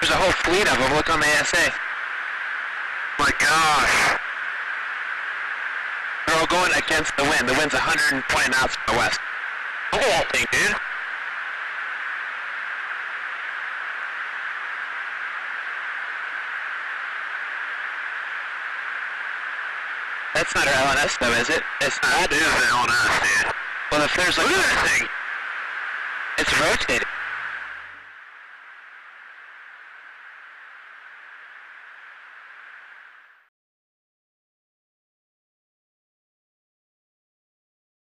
There's a whole fleet of them. Look on the ASA. My gosh. They're all going against the wind. The wind's 120 knots to the west. Look at that thing, dude. That's not our LNS though, is it? It's not. That is the LNS, dude. Well, if there's like... Look at that thing. It's rotating.